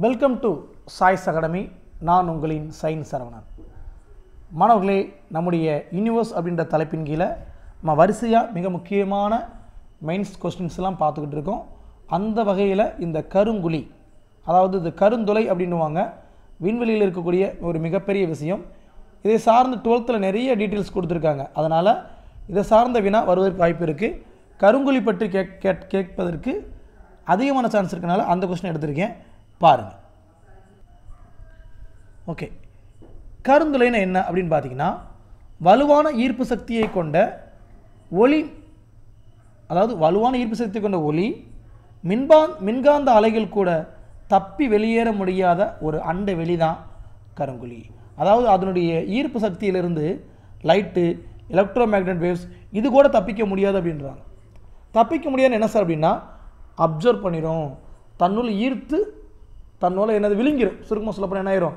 Welcome to choice academy நான் உங்களின் sign Saravanan. மாணவர்களே நம்முடைய யூனிவர்ஸ் அப்படின்ற தலைப்பின் கீழே நம்ம வரிசையாக மிக முக்கியமான மெயின்ஸ் கொஸ்டின்ஸ்லாம் பார்த்துக்கிட்டு இருக்கோம். அந்த வகையில் இந்த கருங்குழி அதாவது இது கருந்துளை அப்படின்னுவாங்க விண்வெளியில் இருக்கக்கூடிய ஒரு மிகப்பெரிய விஷயம். இதை சார்ந்து டுவெல்த்தில் நிறைய டீட்டெயில்ஸ் கொடுத்துருக்காங்க. அதனால் இதை சார்ந்த வினா வருவதற்கு வாய்ப்பு இருக்குது கருங்குழி பற்றி கேக் கேட் கேட்பதற்கு அதிகமான சான்ஸ் இருக்கனால அந்த கொஸ்டின் எடுத்திருக்கேன். பாருங்கள் ஓகே கருந்துளைனா என்ன அப்படின்னு பார்த்தீங்கன்னா வலுவான ஈர்ப்பு சக்தியை கொண்ட ஒளி அதாவது வலுவான ஈர்ப்பு சக்தி கொண்ட ஒளி மின்பா மின்காந்த அலைகள் கூட தப்பி வெளியேற முடியாத ஒரு அண்டை வெளி தான் கருங்குழி. அதாவது அதனுடைய ஈர்ப்பு சக்தியிலிருந்து லைட்டு எலக்ட்ரோ மேக்னட் வேவ்ஸ் இது கூட தப்பிக்க முடியாது அப்படின்றாங்க. தப்பிக்க முடியாதுன்னு என்ன சார் அப்படின்னா அப்சர்வ் பண்ணிடும் தன்னுள் ஈர்த்து தன்னோட என்னது? விழுங்கிரும். சுருக்கமாக சொல்லப்போனால் என்ன ஆயிரும்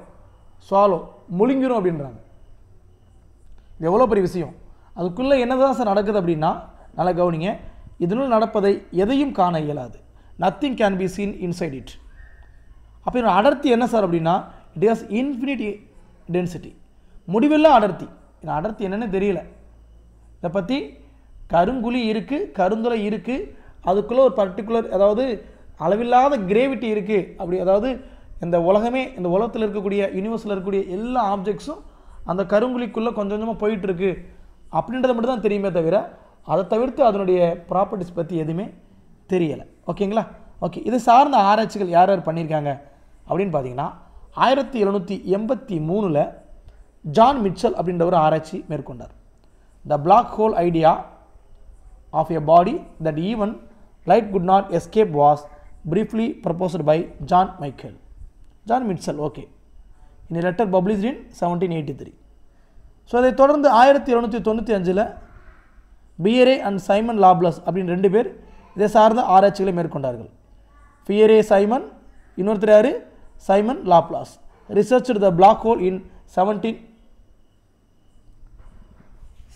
சுவாலோ. முழுங்கிரும் அப்படின்றாங்க. இது எவ்வளோ பெரிய விஷயம்? அதுக்குள்ளே என்ன தான் சார் நடக்குது அப்படின்னா நல்லா கவனிங்க. இதனுள் நடப்பதை எதையும் காண இயலாது. Nothing can be seen inside it அப்போ என்னோட அடர்த்தி என்ன சார் அப்படின்னா இட் ஹாஸ் இன்ஃபினிட்டி டென்சிட்டி முடிவெல்லாம் அடர்த்தி. இந்த அடர்த்தி என்னன்னு தெரியல. இதை பற்றி கருங்குழி இருக்குது கருந்துளை இருக்குது அதுக்குள்ளே ஒரு பர்டிகுலர் அதாவது அளவில்லாத கிரேவிட்டி இருக்குது அப்படி அதாவது இந்த உலகமே இந்த உலகத்தில் இருக்கக்கூடிய யூனிவர்ஸில் இருக்கக்கூடிய எல்லா ஆப்ஜெக்ட்ஸும் அந்த கருங்குழிக்குள்ளே கொஞ்சம் கொஞ்சமாக போயிட்டுருக்கு அப்படின்றத மட்டும் தான் தெரியுமே தவிர அதை தவிர்த்து அதனுடைய ப்ராப்பர்ட்டிஸ் பற்றி எதுவுமே தெரியலை. ஓகேங்களா? ஓகே இது சார்ந்த ஆராய்ச்சிகள் யார் யார் பண்ணியிருக்காங்க? அப்படின்னு பார்த்தீங்கன்னா ஆயிரத்தி எழுநூற்றி எண்பத்தி மூணில் ஜான் மிச்சல் அப்படின்ற ஒரு ஆராய்ச்சி மேற்கொண்டார். The black hole idea of a body that even light could not escape was briefly proposed by John Michael. John Mitchell, okay. In a letter published in 1783. So அதை தொடர்ந்து ஆயிரத்தி எழுநூற்றி தொண்ணூற்றி அஞ்சில் பியரே அண்ட் சைமன் லாப்லஸ் அப்படின்னு ரெண்டு பேர் இதை சார்ந்த ஆராய்ச்சிகளை மேற்கொண்டார்கள் பியரே சைமன் இன்னொருத்தர் யார் Simon Laplace research the black hole in seventeen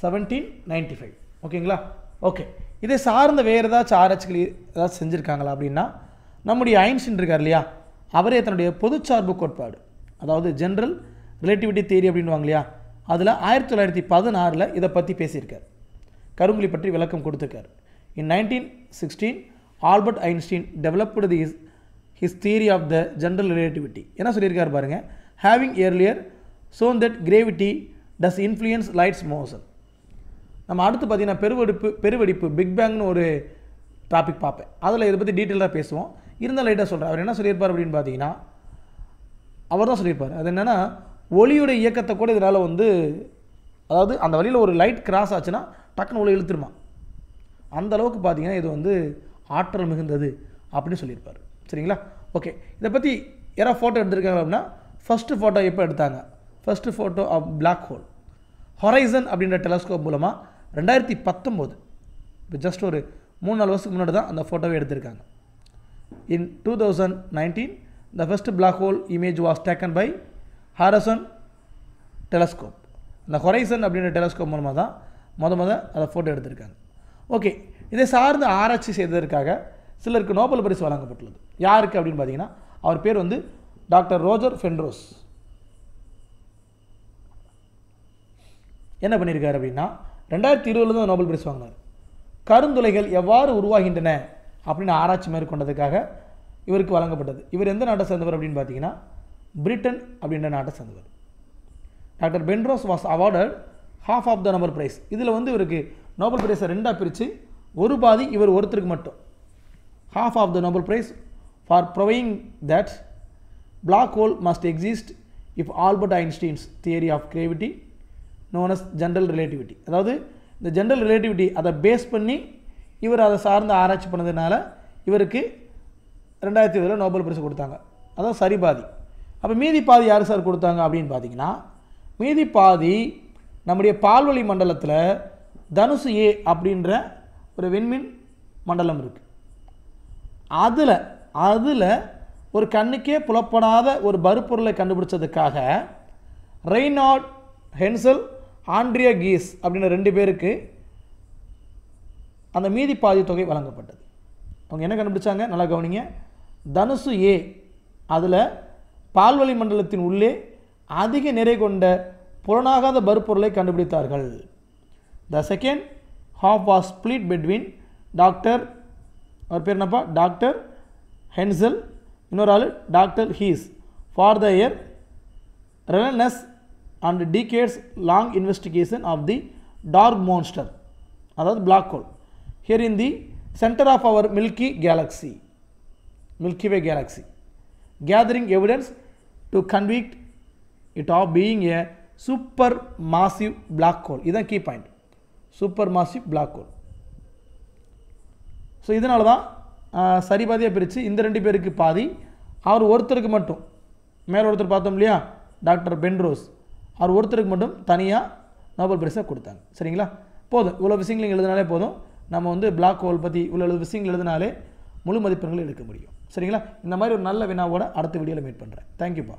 seventeen ninety five ஓகேங்களா ஓகே இதை சார்ந்த வேறு ஏதாச்சும் ஆராய்ச்சிகள் ஏதாச்சும் செஞ்சுருக்காங்களா அப்படின்னா நம்முடைய ஐன்ஸ்டின் இருக்கார் இல்லையா? அவரே தன்னுடைய பொதுச்சார்பு கோட்பாடு. அதாவது ஜென்ரல் ரிலேட்டிவிட்டி தேரி அப்படின்வாங்க இல்லையா? அதில் ஆயிரத்தி தொள்ளாயிரத்தி பதினாறில் இதை பற்றி பேசியிருக்கார். கருங்குழி பற்றி விளக்கம் கொடுத்துருக்கார். In nineteen sixteen Albert Einstein developed the his theory of the general relativity என்ன சொல்லியிருக்கார் பாருங்கள் having earlier shown that gravity does influence light's motion நம்ம அடுத்து பார்த்தீங்கன்னா பெருவெடிப்பு பெருவெடிப்பு பிக் பேங்னு ஒரு டாபிக் பார்ப்பேன். அதில் இதை பற்றி டீட்டெயிலாக பேசுவோம். இருந்தால் லைட்டாக சொல்கிறேன் அவர் என்ன சொல்லியிருப்பார் அப்படின்னு பார்த்தீங்கன்னா அவர் தான் சொல்லியிருப்பார். அது என்னென்னா ஒளியோட இயக்கத்தை கூட இதனால் வந்து அதாவது அந்த வழியில் ஒரு லைட் கிராஸ் ஆச்சுன்னா டக்குன்னு ஒளி இழுத்துருமா? அந்த அளவுக்கு பார்த்தீங்கன்னா இது வந்து ஆற்றல் மிகுந்தது அப்படின்னு சொல்லியிருப்பார். சரிங்களா? ஓகே இதை பற்றி யாராவது ஃபோட்டோ எடுத்திருக்காங்க அப்படின்னா ஃபஸ்ட்டு ஃபோட்டோ எப்போ எடுத்தாங்க? First photo of black hole horizon அப்படின்ற டெலஸ்கோப் மூலமாக ரெண்டாயிரத்தி பத்தொம்போது. இப்போ ஜஸ்ட் ஒரு மூணு நாலு வருஷத்துக்கு முன்னாடி தான் அந்த ஃபோட்டோவை எடுத்திருக்காங்க. In two thousand nineteen the first black hole image was taken by horizon telescope இந்த ஹொரைசன் அப்படின்ற டெலஸ்கோப் மூலமாக தான் மொத மொத அதை ஃபோட்டோ எடுத்திருக்காங்க. ஓகே இதை சார்ந்து ஆராய்ச்சி செய்ததற்காக சிலருக்கு நோபல் பரிசு வழங்கப்பட்டுள்ளது. யாருக்கு அப்படின்னு பார்த்தீங்கன்னா அவர் பேர் வந்து டாக்டர் ரோஜர் ஃபென்ரோஸ் என்ன பண்ணியிருக்காரு அப்படின்னா ரெண்டாயிரத்தி இருபதுல தான் நோபல் பரிசு வாங்கினார். கருந்துளைகள் எவ்வாறு உருவாகின்றன அப்படின்னு ஆராய்ச்சி மேற்கொண்டதுக்காக இவருக்கு வழங்கப்பட்டது. இவர் எந்த நாட்டை சேர்ந்தவர் அப்படின்னு பார்த்தீங்கன்னா பிரிட்டன் அப்படின்ற நாட்டை சேர்ந்தவர். Doctor Penrose was awarded half of the Nobel prize இதில் வந்து இவருக்கு நோபல் பிரைஸை ரெண்டாக பிரித்து ஒரு பாதி இவர் ஒருத்தருக்கு மட்டும். Half of the Nobel prize for proving that black hole must exist if Albert Einstein's theory of gravity known as general relativity அதாவது இந்த ஜென்ரல் ரிலேட்டிவிட்டி அதை பேஸ் பண்ணி இவர் அதை சார்ந்து ஆராய்ச்சி பண்ணதுனால இவருக்கு ரெண்டாயிரத்தி இருபதில் நோபல் பரிசு கொடுத்தாங்க. அதான் சரி பாதி. அப்போ மீதி பாதி யார் சார் கொடுத்தாங்க அப்படின்னு பார்த்தீங்கன்னா மீதி பாதி நம்முடைய பால்வழி மண்டலத்தில் தனுசு ஏ அப்படின்ற ஒரு விண்மீன் மண்டலம் இருக்குது அதில் அதில் ஒரு கண்ணுக்கே புலப்படாத ஒரு பருப்பொருளை கண்டுபிடிச்சதுக்காக ரெய்னாட் ஹென்சல் ஆண்ட்ரியா கீஸ் அப்படின்ற ரெண்டு பேருக்கு அந்த மீதி பாதி தொகை வழங்கப்பட்டது. அவங்க என்ன கண்டுபிடிச்சாங்க? நல்லா கவனிங்க. தனுசு ஏ அதில் பால்வழி மண்டலத்தின் உள்ளே அதிக நிறை கொண்ட புலனாகாத பருப்பொருளை கண்டுபிடித்தார்கள். The second half was split between doctor அவர் பேர் என்னப்பா? டாக்டர் ஹென்சல் இன்னொரு ஆள் doctor Ghez for the year ரெலனஸ் and decades long investigation of the dark monster அதாவது black hole here in the centre of our Milky galaxy Milky Way galaxy gathering evidence to convict it of being a super massive black hole இதுதான் key point super massive black hole so இதனால தான் சரி பாதியாக பிரித்து இந்த ரெண்டு பேருக்கு பாதி அவர் ஒருத்தருக்கு மட்டும் மேலே ஒருத்தர் பார்த்தோம் இல்லையா டாக்டர் பென்ரோஸ் அவர் ஒருத்தருக்கு மட்டும் தனியாக நோபல் பரிசை கொடுத்தாங்க சரிங்களா போதும் இவ்வளோ விஷயங்கள் நீங்கள் எழுதினாலே போதும் நம்ம வந்து பிளாக் ஹோல் பற்றி இவ்வளோ விஷயங்கள் எழுதினாலே முழு மதிப்பெண்கள் எடுக்க முடியும். சரிங்களா? இந்த மாதிரி ஒரு நல்ல வினாவோட அடுத்த வீடியோவில் மீட் பண்ணுறேன் தேங்க்யூப்பா